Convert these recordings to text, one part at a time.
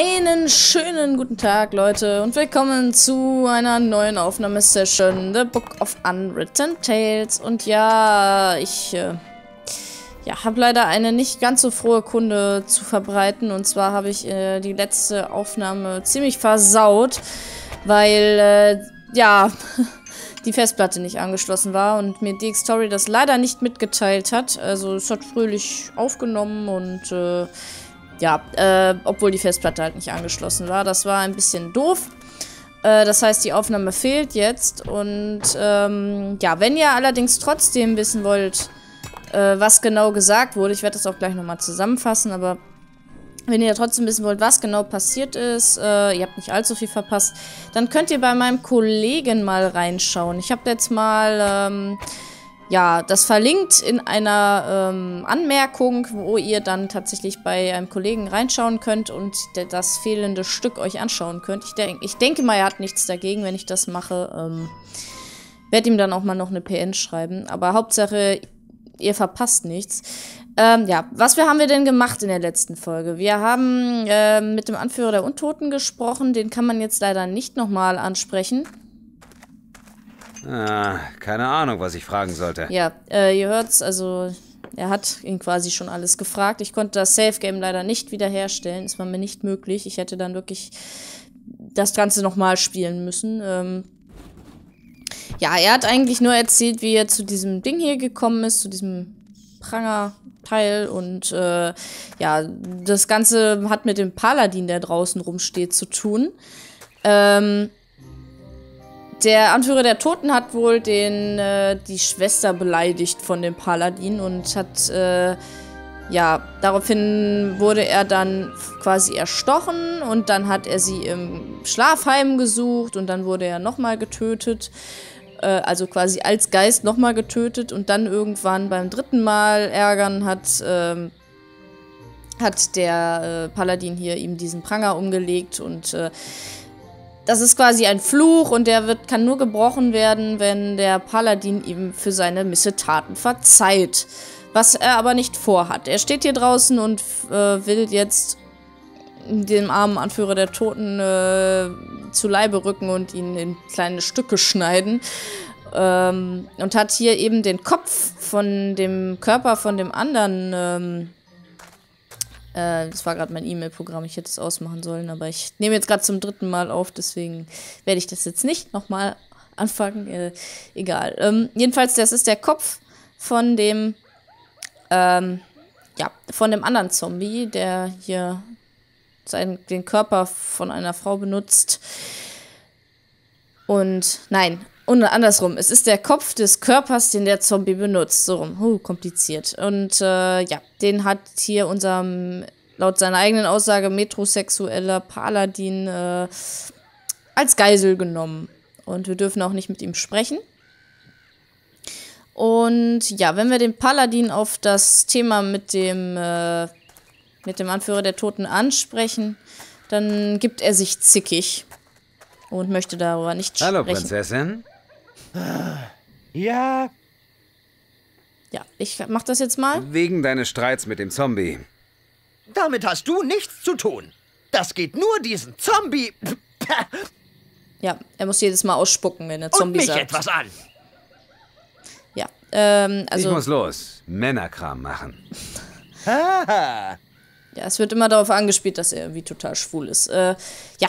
Einen schönen guten Tag, Leute, und willkommen zu einer neuen Aufnahmesession, The Book of Unwritten Tales. Und ja, ich äh, ja, habe leider eine nicht ganz so frohe Kunde zu verbreiten. Und zwar habe ich äh, die letzte Aufnahme ziemlich versaut, weil, äh, ja, die Festplatte nicht angeschlossen war und mir DX Story das leider nicht mitgeteilt hat. Also es hat fröhlich aufgenommen und äh, ja, äh, obwohl die Festplatte halt nicht angeschlossen war. Das war ein bisschen doof. Äh, das heißt, die Aufnahme fehlt jetzt. Und ähm, ja, wenn ihr allerdings trotzdem wissen wollt, äh, was genau gesagt wurde, ich werde das auch gleich nochmal zusammenfassen, aber wenn ihr trotzdem wissen wollt, was genau passiert ist, äh, ihr habt nicht allzu viel verpasst, dann könnt ihr bei meinem Kollegen mal reinschauen. Ich habe jetzt mal ähm, ja, das verlinkt in einer ähm, Anmerkung, wo ihr dann tatsächlich bei einem Kollegen reinschauen könnt und das fehlende Stück euch anschauen könnt. Ich, denk, ich denke mal, er hat nichts dagegen, wenn ich das mache. Ähm, werde ihm dann auch mal noch eine PN schreiben. Aber Hauptsache, ihr verpasst nichts. Ähm, ja, was wir, haben wir denn gemacht in der letzten Folge? Wir haben äh, mit dem Anführer der Untoten gesprochen. Den kann man jetzt leider nicht nochmal ansprechen. Ah, keine Ahnung, was ich fragen sollte. Ja, äh, ihr hört's, also er hat ihn quasi schon alles gefragt. Ich konnte das Safe Game leider nicht wiederherstellen. Es war mir nicht möglich. Ich hätte dann wirklich das Ganze nochmal spielen müssen. Ähm ja, er hat eigentlich nur erzählt, wie er zu diesem Ding hier gekommen ist, zu diesem Pranger-Teil. Und äh, ja, das Ganze hat mit dem Paladin, der draußen rumsteht, zu tun. Ähm, der Anführer der Toten hat wohl den, äh, die Schwester beleidigt von dem Paladin und hat, äh, ja, daraufhin wurde er dann quasi erstochen und dann hat er sie im Schlafheim gesucht und dann wurde er nochmal getötet. Äh, also quasi als Geist nochmal getötet und dann irgendwann beim dritten Mal ärgern hat, ähm, hat der äh, Paladin hier ihm diesen Pranger umgelegt und äh, das ist quasi ein Fluch und der wird, kann nur gebrochen werden, wenn der Paladin ihm für seine Missetaten verzeiht. Was er aber nicht vorhat. Er steht hier draußen und äh, will jetzt dem armen Anführer der Toten äh, zu Leibe rücken und ihn in kleine Stücke schneiden. Ähm, und hat hier eben den Kopf von dem Körper von dem anderen ähm, äh, das war gerade mein E-Mail-Programm. Ich hätte es ausmachen sollen, aber ich nehme jetzt gerade zum dritten Mal auf, deswegen werde ich das jetzt nicht nochmal anfangen. Äh, egal. Ähm, jedenfalls, das ist der Kopf von dem, ähm, ja, von dem anderen Zombie, der hier seinen, den Körper von einer Frau benutzt. Und nein, und andersrum, es ist der Kopf des Körpers, den der Zombie benutzt. So rum, huh, kompliziert. Und äh, ja, den hat hier unser, laut seiner eigenen Aussage, metrosexueller Paladin äh, als Geisel genommen. Und wir dürfen auch nicht mit ihm sprechen. Und ja, wenn wir den Paladin auf das Thema mit dem, äh, mit dem Anführer der Toten ansprechen, dann gibt er sich zickig und möchte darüber nicht Hallo, sprechen. Hallo, Prinzessin. Ja. Ja, ich mach das jetzt mal. Wegen deines Streits mit dem Zombie. Damit hast du nichts zu tun. Das geht nur diesen Zombie. Ja, er muss jedes Mal ausspucken, wenn der Zombie und mich sagt. etwas an. Ja, ähm, also. Ich muss los. Männerkram machen. Haha. Ja, es wird immer darauf angespielt, dass er irgendwie total schwul ist. Äh, ja,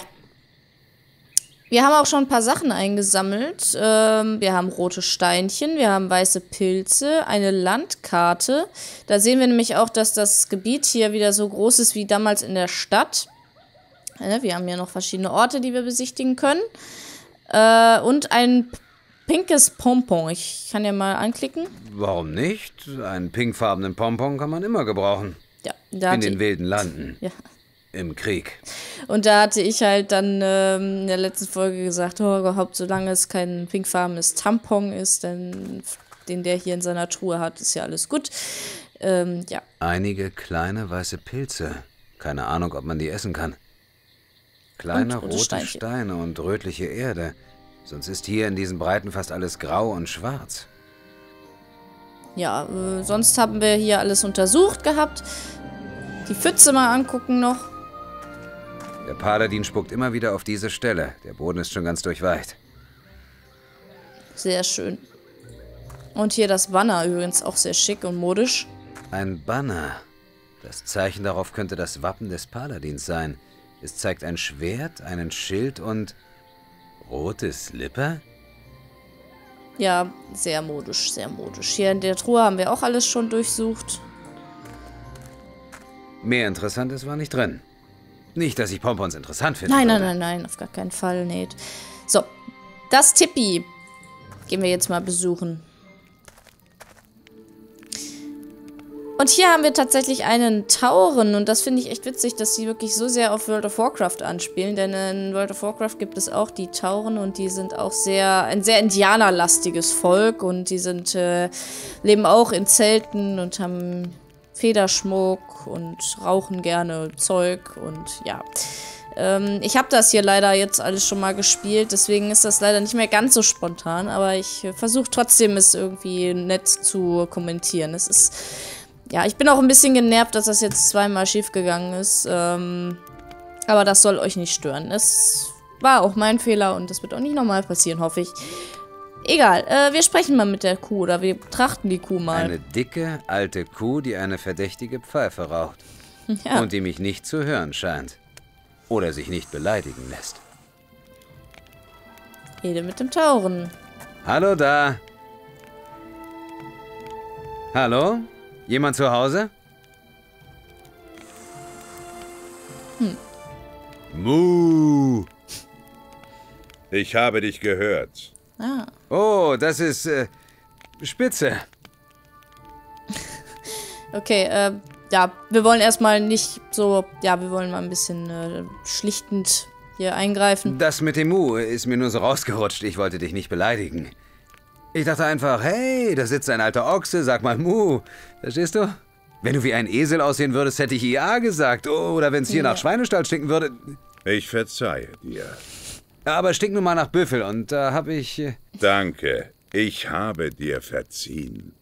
wir haben auch schon ein paar Sachen eingesammelt. Ähm, wir haben rote Steinchen, wir haben weiße Pilze, eine Landkarte. Da sehen wir nämlich auch, dass das Gebiet hier wieder so groß ist wie damals in der Stadt. Äh, wir haben hier noch verschiedene Orte, die wir besichtigen können. Äh, und ein pinkes Pompon. Ich kann ja mal anklicken. Warum nicht? Einen pinkfarbenen Pompon kann man immer gebrauchen. Ja, da in den wilden Landen. Ja, im Krieg. Und da hatte ich halt dann ähm, in der letzten Folge gesagt, oh, überhaupt solange es kein pinkfarbenes Tampon ist, denn den der hier in seiner Truhe hat, ist ja alles gut. Ähm, ja. Einige kleine weiße Pilze. Keine Ahnung, ob man die essen kann. Kleine Und rote rote. Steine und rötliche Erde. Sonst ist hier in diesen Breiten fast alles grau und schwarz. Ja, äh, sonst haben wir hier alles untersucht gehabt. Die Pfütze mal angucken noch. Der Paladin spuckt immer wieder auf diese Stelle. Der Boden ist schon ganz durchweicht. Sehr schön. Und hier das Banner übrigens auch sehr schick und modisch. Ein Banner. Das Zeichen darauf könnte das Wappen des Paladins sein. Es zeigt ein Schwert, einen Schild und rote Slipper? Ja, sehr modisch, sehr modisch. Hier in der Truhe haben wir auch alles schon durchsucht. Mehr Interessantes war nicht drin. Nicht, dass ich Pompons interessant finde. Nein, nein, nein, nein, auf gar keinen Fall, Nate. So, das Tippi gehen wir jetzt mal besuchen. Und hier haben wir tatsächlich einen Tauren und das finde ich echt witzig, dass sie wirklich so sehr auf World of Warcraft anspielen, denn in World of Warcraft gibt es auch die Tauren und die sind auch sehr, ein sehr indianerlastiges Volk und die sind, äh, leben auch in Zelten und haben Federschmuck und rauchen gerne Zeug und ja. Ähm, ich habe das hier leider jetzt alles schon mal gespielt, deswegen ist das leider nicht mehr ganz so spontan, aber ich versuche trotzdem es irgendwie nett zu kommentieren. Es ist ja, ich bin auch ein bisschen genervt, dass das jetzt zweimal schief gegangen ist. Ähm, aber das soll euch nicht stören. Es war auch mein Fehler und das wird auch nicht nochmal passieren, hoffe ich. Egal, äh, wir sprechen mal mit der Kuh oder wir betrachten die Kuh mal. Eine dicke, alte Kuh, die eine verdächtige Pfeife raucht. Ja. Und die mich nicht zu hören scheint. Oder sich nicht beleidigen lässt. Rede mit dem Tauren. Hallo da. Hallo? Jemand zu Hause? Hm. Mu. Ich habe dich gehört. Ah. Oh, das ist äh, spitze. okay, äh, ja, wir wollen erstmal nicht so, ja, wir wollen mal ein bisschen äh, schlichtend hier eingreifen. Das mit dem Mu ist mir nur so rausgerutscht. Ich wollte dich nicht beleidigen. Ich dachte einfach, hey, da sitzt ein alter Ochse, sag mal Mu. Verstehst du? Wenn du wie ein Esel aussehen würdest, hätte ich IA gesagt. Oder wenn es hier ja. nach Schweinestall stinken würde. Ich verzeihe dir. Aber stink nun mal nach Büffel und da habe ich... Äh, Danke, ich habe dir verziehen.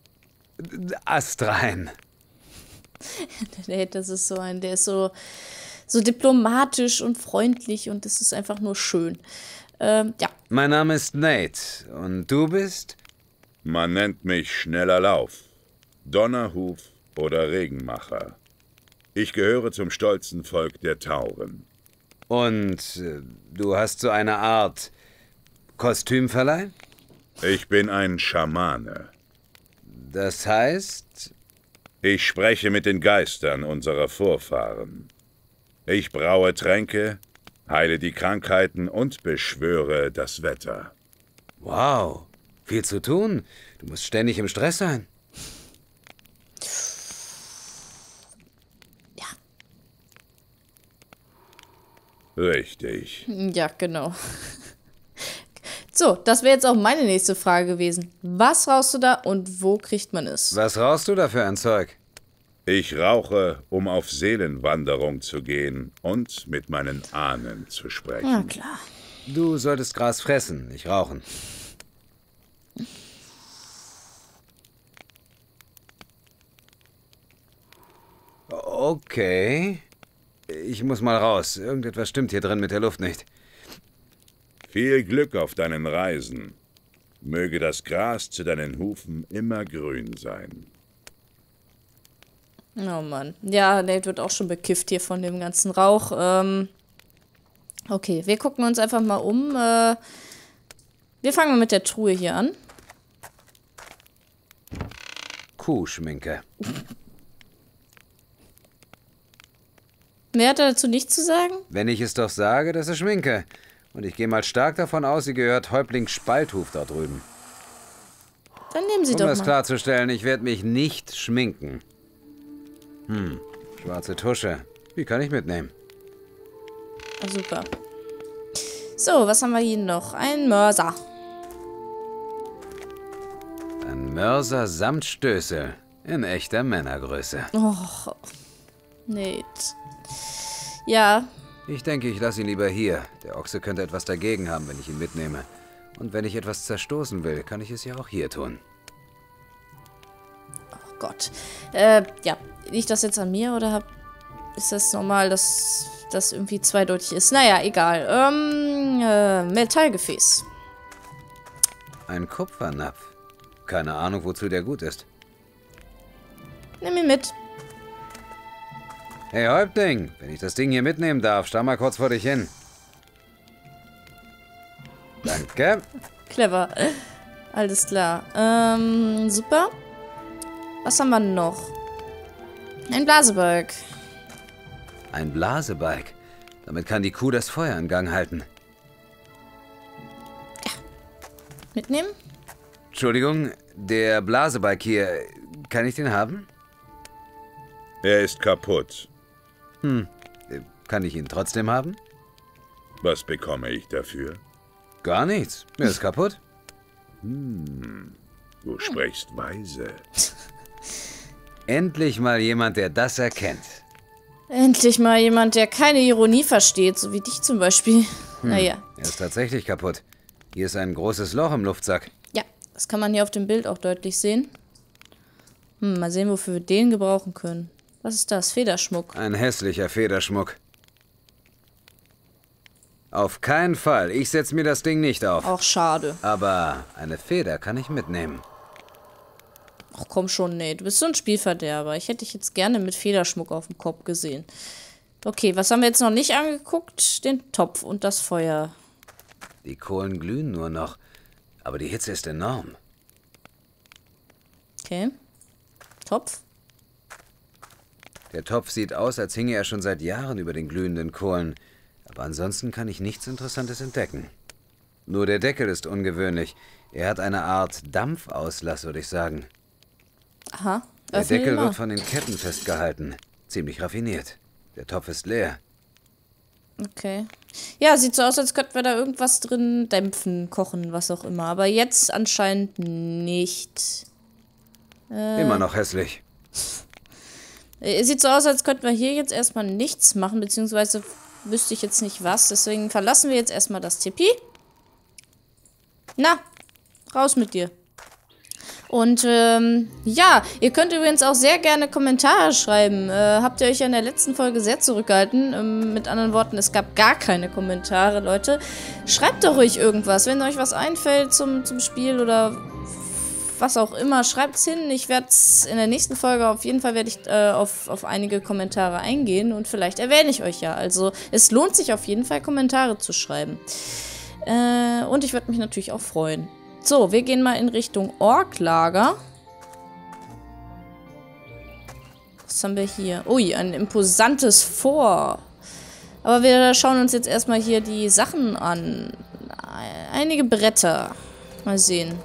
Astrein. das ist so ein, der ist so, so diplomatisch und freundlich und das ist einfach nur schön. Ähm, ja. Mein Name ist Nate. Und du bist? Man nennt mich Schneller Lauf, Donnerhuf oder Regenmacher. Ich gehöre zum stolzen Volk der Tauren. Und äh, du hast so eine Art Kostümverleih? Ich bin ein Schamane. Das heißt? Ich spreche mit den Geistern unserer Vorfahren. Ich braue Tränke, heile die Krankheiten und beschwöre das Wetter. Wow, viel zu tun. Du musst ständig im Stress sein. Richtig. Ja, genau. So, das wäre jetzt auch meine nächste Frage gewesen. Was rauchst du da und wo kriegt man es? Was rauchst du da für ein Zeug? Ich rauche, um auf Seelenwanderung zu gehen und mit meinen Ahnen zu sprechen. Ja, klar. Du solltest Gras fressen, nicht rauchen. Okay. Ich muss mal raus. Irgendetwas stimmt hier drin mit der Luft nicht. Viel Glück auf deinen Reisen. Möge das Gras zu deinen Hufen immer grün sein. Oh Mann. Ja, Nate wird auch schon bekifft hier von dem ganzen Rauch. Ähm, okay, wir gucken uns einfach mal um. Äh, wir fangen mal mit der Truhe hier an. Kuhschminke. Mehr hat er dazu nichts zu sagen? Wenn ich es doch sage, das ist Schminke. Und ich gehe mal stark davon aus, sie gehört Häuptling Spalthuf da drüben. Dann nehmen Sie um doch mal. Um das klarzustellen, ich werde mich nicht schminken. Hm, schwarze Tusche. Die kann ich mitnehmen. Ah, super. So, was haben wir hier noch? Ein Mörser. Ein Mörser samt Stößel. In echter Männergröße. Oh, Nate. Ja. Ich denke, ich lasse ihn lieber hier. Der Ochse könnte etwas dagegen haben, wenn ich ihn mitnehme. Und wenn ich etwas zerstoßen will, kann ich es ja auch hier tun. Gott. Äh, ja. Liegt das jetzt an mir oder hab, ist das normal, dass das irgendwie zweideutig ist. Naja, egal. Ähm, äh, Metallgefäß. Ein Kupfernapf. Keine Ahnung, wozu der gut ist. Nimm ihn mit. Hey Häuptling, wenn ich das Ding hier mitnehmen darf, stell mal kurz vor dich hin. Danke. Clever. Alles klar. Ähm, super. Was haben wir noch? Ein Blasebalg. Ein Blasebalg. Damit kann die Kuh das Feuer in Gang halten. Mitnehmen? Entschuldigung, der Blasebalg hier, kann ich den haben? Er ist kaputt. Kann ich ihn trotzdem haben? Was bekomme ich dafür? Gar nichts. Mir ist kaputt. Du sprichst weise. Endlich mal jemand, der das erkennt. Endlich mal jemand, der keine Ironie versteht, so wie dich zum Beispiel. Naja. Er ist tatsächlich kaputt. Hier ist ein großes Loch im Luftsack. Ja, das kann man hier auf dem Bild auch deutlich sehen. Hm, mal sehen, wofür wir den gebrauchen können. Was ist das? Federschmuck. Ein hässlicher Federschmuck. Auf keinen Fall. Ich setze mir das Ding nicht auf. Auch schade. Aber eine Feder kann ich mitnehmen. Ach komm schon, nee, du bist so ein Spielverderber. Ich hätte dich jetzt gerne mit Federschmuck auf dem Kopf gesehen. Okay, was haben wir jetzt noch nicht angeguckt? Den Topf und das Feuer. Die Kohlen glühen nur noch. Aber die Hitze ist enorm. Okay. Topf. Der Topf sieht aus, als hinge er schon seit Jahren über den glühenden Kohlen. Aber ansonsten kann ich nichts Interessantes entdecken. Nur der Deckel ist ungewöhnlich. Er hat eine Art Dampfauslass, würde ich sagen. Aha. Der Deckel wird von den Ketten festgehalten. Ziemlich raffiniert. Der Topf ist leer. Okay. Ja, sieht so aus, als könnten wir da irgendwas drin dämpfen, kochen, was auch immer. Aber jetzt anscheinend nicht. Immer noch hässlich. Äh, Sieht so aus, als könnten wir hier jetzt erstmal nichts machen, beziehungsweise wüsste ich jetzt nicht was. Deswegen verlassen wir jetzt erstmal das Tipi. Na, raus mit dir. Und ähm, ja, ihr könnt übrigens auch sehr gerne Kommentare schreiben. Äh, habt ihr euch ja in der letzten Folge sehr zurückgehalten. Ähm, mit anderen Worten, es gab gar keine Kommentare, Leute. Schreibt doch ruhig irgendwas, wenn euch was einfällt zum, zum Spiel oder was auch immer, schreibt's hin. Ich werde in der nächsten Folge auf jeden Fall werde ich äh, auf, auf einige Kommentare eingehen und vielleicht erwähne ich euch ja. Also es lohnt sich auf jeden Fall Kommentare zu schreiben. Äh, und ich würde mich natürlich auch freuen. So, wir gehen mal in Richtung Orklager. Was haben wir hier? Ui, ein imposantes Vor. Aber wir schauen uns jetzt erstmal hier die Sachen an. Einige Bretter. Mal sehen.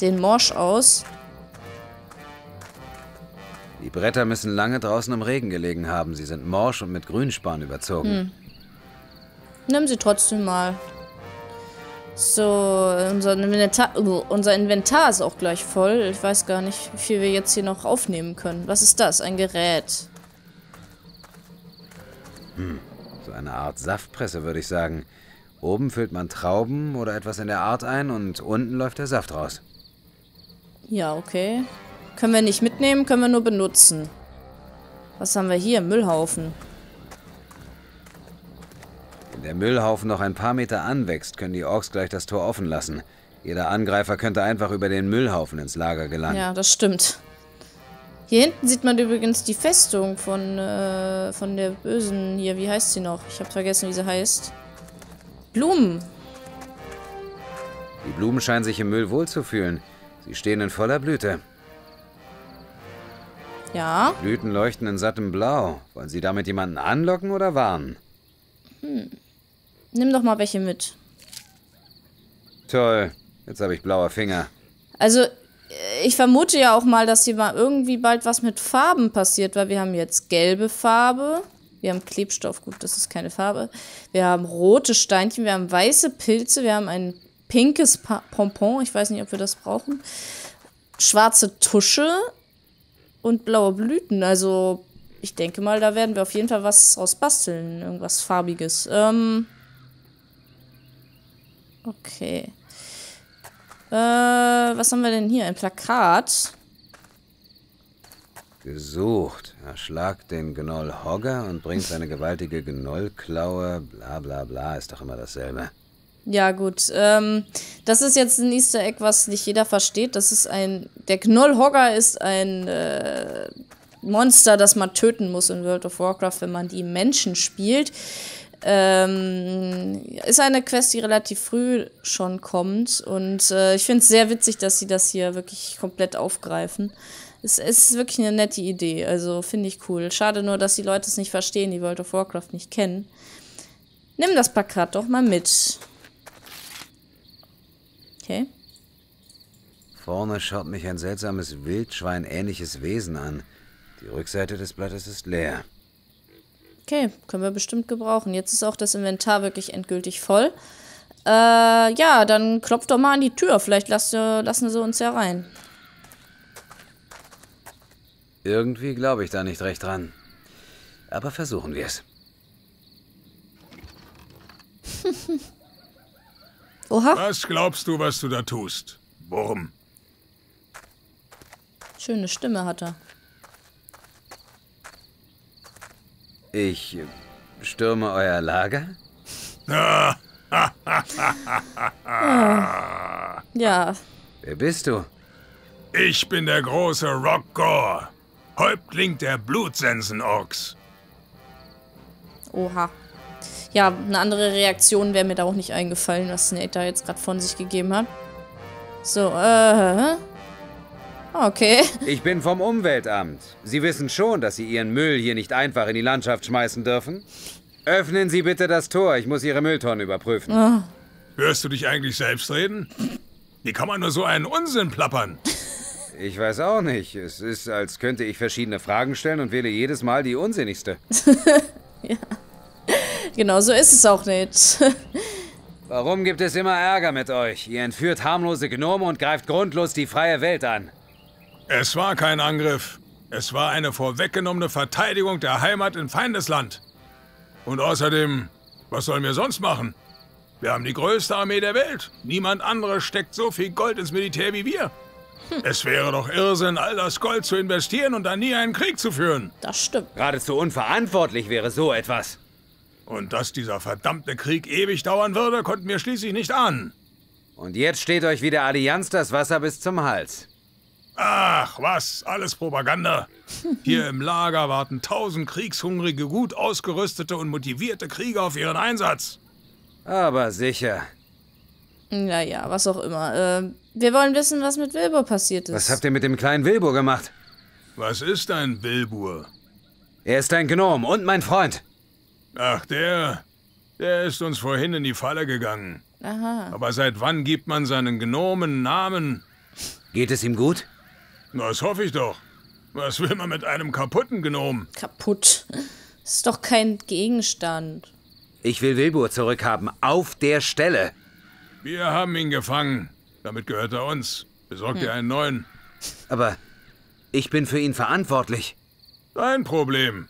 Sehen morsch aus. Die Bretter müssen lange draußen im Regen gelegen haben. Sie sind morsch und mit Grünspan überzogen. Nimm sie trotzdem mal. So, unser Inventar, uh, unser Inventar ist auch gleich voll. Ich weiß gar nicht, wie viel wir jetzt hier noch aufnehmen können. Was ist das? Ein Gerät. So eine Art Saftpresse, würde ich sagen. Oben füllt man Trauben oder etwas in der Art ein und unten läuft der Saft raus. Ja, okay. Können wir nicht mitnehmen, können wir nur benutzen. Was haben wir hier? Müllhaufen. Wenn der Müllhaufen noch ein paar Meter anwächst, können die Orks gleich das Tor offen lassen. Jeder Angreifer könnte einfach über den Müllhaufen ins Lager gelangen. Ja, das stimmt. Hier hinten sieht man übrigens die Festung von, äh, von der Bösen hier. Wie heißt sie noch? Ich habe vergessen, wie sie heißt. Blumen. Die Blumen scheinen sich im Müll wohlzufühlen. Sie stehen in voller Blüte. Ja. Blüten leuchten in sattem Blau. Wollen Sie damit jemanden anlocken oder warnen? Nimm doch mal welche mit. Toll. Jetzt habe ich blaue Finger. Also, ich vermute ja auch mal, dass hier mal irgendwie bald was mit Farben passiert, weil wir haben jetzt gelbe Farbe. Wir haben Klebstoff, gut, das ist keine Farbe. Wir haben rote Steinchen, wir haben weiße Pilze, wir haben ein pinkes pa Pompon, ich weiß nicht, ob wir das brauchen. Schwarze Tusche und blaue Blüten. Also, ich denke mal, da werden wir auf jeden Fall was draus basteln. Irgendwas Farbiges. Ähm. Okay. Äh, was haben wir denn hier? Ein Plakat. Gesucht. Erschlagt den Gnoll Hogger und bringt seine gewaltige Gnollklaue. Bla bla bla, ist doch immer dasselbe. Ja, gut. Ähm, das ist jetzt ein Easter Egg, was nicht jeder versteht. Das ist ein. Der Gnollhogger ist ein äh, Monster, das man töten muss in World of Warcraft, wenn man die Menschen spielt. Ähm, ist eine Quest, die relativ früh schon kommt. Und äh, ich finde es sehr witzig, dass sie das hier wirklich komplett aufgreifen. Es, es ist wirklich eine nette Idee. Also finde ich cool. Schade nur, dass die Leute es nicht verstehen, die World of Warcraft nicht kennen. Nimm das Plakat doch mal mit. Okay. Vorne schaut mich ein seltsames Wildschwein-ähnliches Wesen an. Die Rückseite des Blattes ist leer. Okay, können wir bestimmt gebrauchen. Jetzt ist auch das Inventar wirklich endgültig voll. Äh, ja, dann klopft doch mal an die Tür. Vielleicht lassen, lassen sie uns ja rein. Irgendwie glaube ich da nicht recht dran. Aber versuchen wir es. Oha, Was glaubst du, was du da tust? Wurm. schöne Stimme hat er. Ich äh, stürme euer Lager? Ja, Wer bist du? Ich bin der große Rock Gore, Häuptling der Blutsensen-Orks. oha. Ja, eine andere Reaktion wäre mir da auch nicht eingefallen, was Snake da jetzt gerade von sich gegeben hat. So, äh. Okay. Ich bin vom Umweltamt. Sie wissen schon, dass Sie Ihren Müll hier nicht einfach in die Landschaft schmeißen dürfen? Öffnen Sie bitte das Tor. Ich muss Ihre Mülltonne überprüfen. Hörst du dich eigentlich selbst reden? Wie kann man nur so einen Unsinn plappern? Ich weiß auch nicht. Es ist, als könnte ich verschiedene Fragen stellen und wähle jedes Mal die unsinnigste. Genau so ist es auch nicht. Warum gibt es immer Ärger mit euch? Ihr entführt harmlose Gnome und greift grundlos die freie Welt an. Es war kein Angriff. Es war eine vorweggenommene Verteidigung der Heimat in Feindesland. Und außerdem, was sollen wir sonst machen? Wir haben die größte Armee der Welt. Niemand anderes steckt so viel Gold ins Militär wie wir. Es wäre doch Irrsinn, all das Gold zu investieren und dann nie einen Krieg zu führen. Das stimmt. Geradezu unverantwortlich wäre so etwas. Und dass dieser verdammte Krieg ewig dauern würde, konnten wir schließlich nicht ahnen. Und jetzt steht euch wie der Allianz das Wasser bis zum Hals. Ach, was? Alles Propaganda. Hier im Lager warten tausend kriegshungrige, gut ausgerüstete und motivierte Krieger auf ihren Einsatz. Aber sicher. Naja, was auch immer. Äh, wir wollen wissen, was mit Wilbur passiert ist. Was habt ihr mit dem kleinen Wilbur gemacht? Was ist ein Wilbur? Er ist ein Gnom und mein Freund. Ach, der. Der ist uns vorhin in die Falle gegangen. Aha. Aber seit wann gibt man seinen Gnomen Namen? Geht es ihm gut? Das hoffe ich doch. Was will man mit einem kaputten Gnom? Kaputt. Das ist doch kein Gegenstand. Ich will Wilbur zurückhaben. Auf der Stelle. Wir haben ihn gefangen. Damit gehört er uns. Besorgt ihr einen neuen? Aber ich bin für ihn verantwortlich. Kein Problem.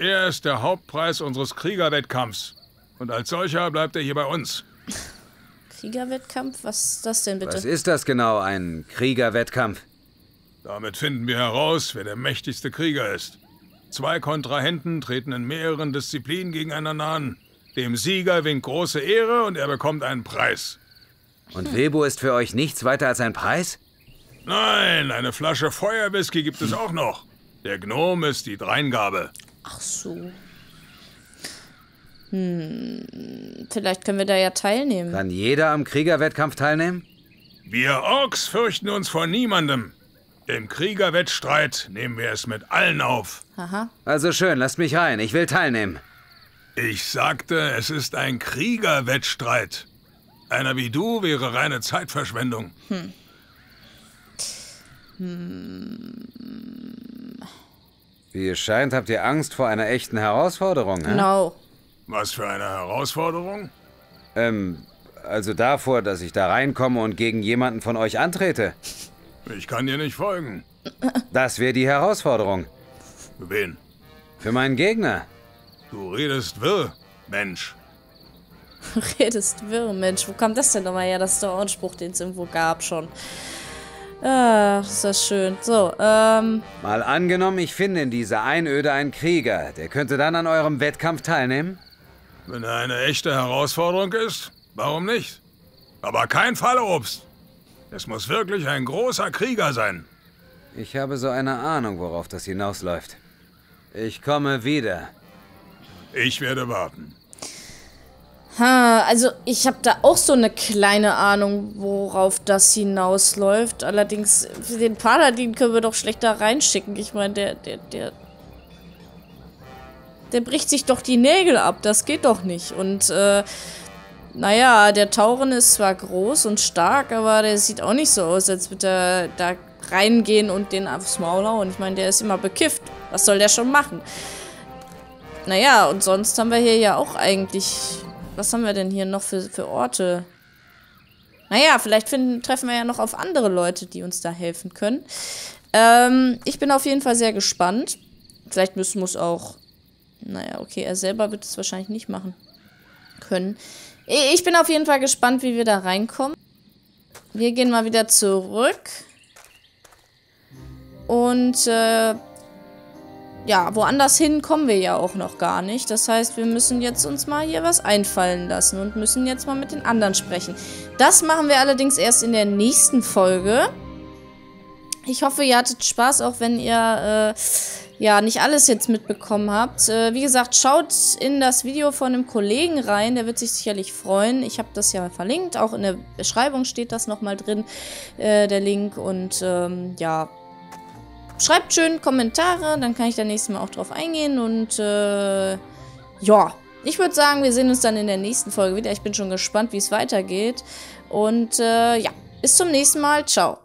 Er ist der Hauptpreis unseres Kriegerwettkampfs. Und als solcher bleibt er hier bei uns. Kriegerwettkampf? Was ist das denn bitte? Was ist das genau, ein Kriegerwettkampf? Damit finden wir heraus, wer der mächtigste Krieger ist. Zwei Kontrahenten treten in mehreren Disziplinen gegeneinander an. Dem Sieger winkt große Ehre und er bekommt einen Preis. Und Wilbur ist für euch nichts weiter als ein Preis? Nein, eine Flasche Feuerwhisky gibt es auch noch. Der Gnom ist die Dreingabe. Ach so. Hm, vielleicht können wir da ja teilnehmen. Kann jeder am Kriegerwettkampf teilnehmen? Wir Orks fürchten uns vor niemandem. Im Kriegerwettstreit nehmen wir es mit allen auf. Aha. Also schön, lasst mich rein. Ich will teilnehmen. Ich sagte, es ist ein Kriegerwettstreit. Einer wie du wäre reine Zeitverschwendung. Wie es scheint, habt ihr Angst vor einer echten Herausforderung, hä? Genau. Was für eine Herausforderung? Ähm, also davor, dass ich da reinkomme und gegen jemanden von euch antrete. Ich kann dir nicht folgen. Das wäre die Herausforderung. Für wen? Für meinen Gegner. Du redest wirr, Mensch. Redest wirr, Mensch. Wo kam das denn nochmal her? Das ist doch auch ein Spruch, den es irgendwo gab schon. Ach, ist das schön. So, ähm. Mal angenommen, ich finde in dieser Einöde einen Krieger. Der könnte dann an eurem Wettkampf teilnehmen? Wenn er eine echte Herausforderung ist, warum nicht? Aber kein Fallobst. Es muss wirklich ein großer Krieger sein. Ich habe so eine Ahnung, worauf das hinausläuft. Ich komme wieder. Ich werde warten. Ha, also ich habe da auch so eine kleine Ahnung, worauf das hinausläuft. Allerdings, den Paladin können wir doch schlecht da reinschicken. Ich meine, der, der, der... Der bricht sich doch die Nägel ab. Das geht doch nicht. Und, äh... Naja, der Tauren ist zwar groß und stark, aber der sieht auch nicht so aus, als würde er da reingehen und den aufs Maul hauen. Ich meine, der ist immer bekifft. Was soll der schon machen? Naja, und sonst haben wir hier ja auch eigentlich was haben wir denn hier noch für, für Orte? Naja, vielleicht finden, treffen wir ja noch auf andere Leute, die uns da helfen können. Ähm, ich bin auf jeden Fall sehr gespannt. Vielleicht müssen muss auch. Naja, okay, er selber wird es wahrscheinlich nicht machen können. Ich bin auf jeden Fall gespannt, wie wir da reinkommen. Wir gehen mal wieder zurück. Und äh, ja, woanders hin kommen wir ja auch noch gar nicht. Das heißt, wir müssen jetzt uns mal hier was einfallen lassen und müssen jetzt mal mit den anderen sprechen. Das machen wir allerdings erst in der nächsten Folge. Ich hoffe, ihr hattet Spaß, auch wenn ihr äh, ja nicht alles jetzt mitbekommen habt. Äh, wie gesagt, schaut in das Video von einem Kollegen rein, der wird sich sicherlich freuen. Ich habe das ja verlinkt, auch in der Beschreibung steht das nochmal drin, äh, der Link. Und ähm, ja, schreibt schön Kommentare, dann kann ich da nächstes Mal auch drauf eingehen. Und äh, ja, ich würde sagen, wir sehen uns dann in der nächsten Folge wieder. Ich bin schon gespannt, wie es weitergeht. Und äh, ja, bis zum nächsten Mal. Ciao.